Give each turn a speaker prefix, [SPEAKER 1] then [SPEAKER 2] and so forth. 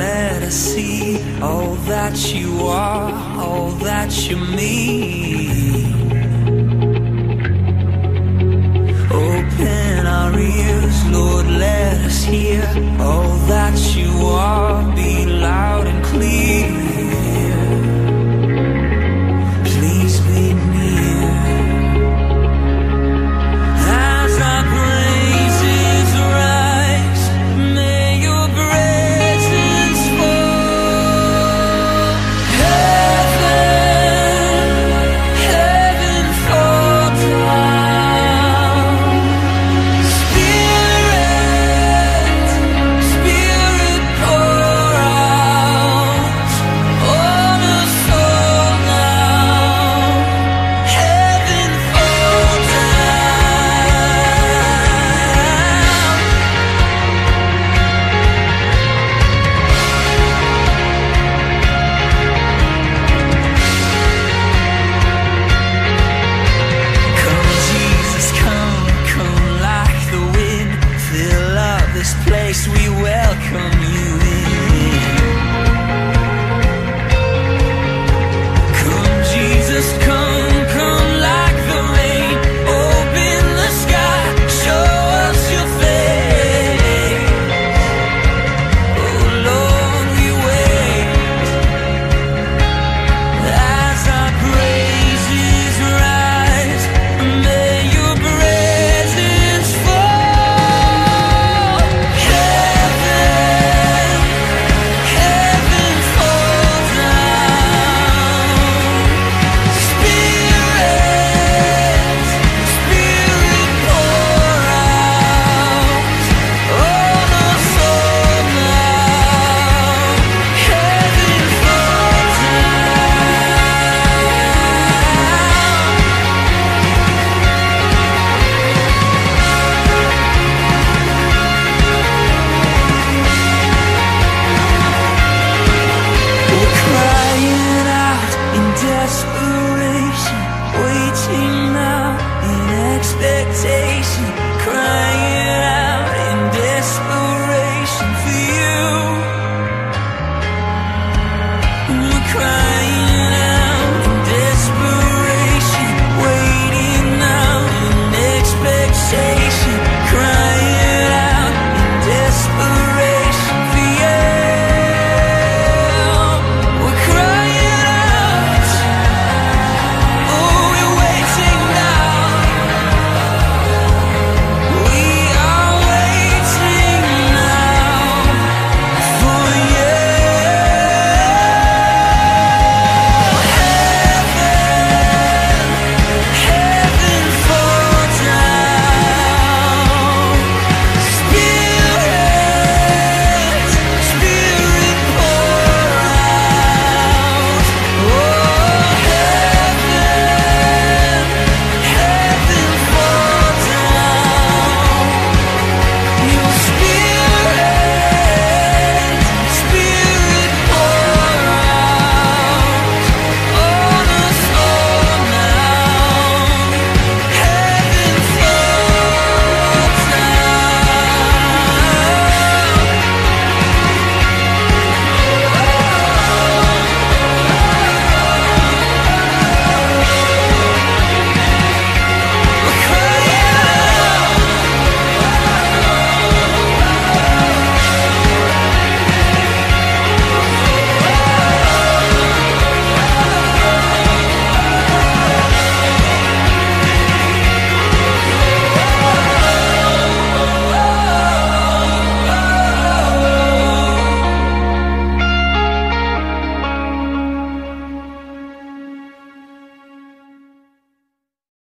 [SPEAKER 1] let us see all that you are, all that you mean.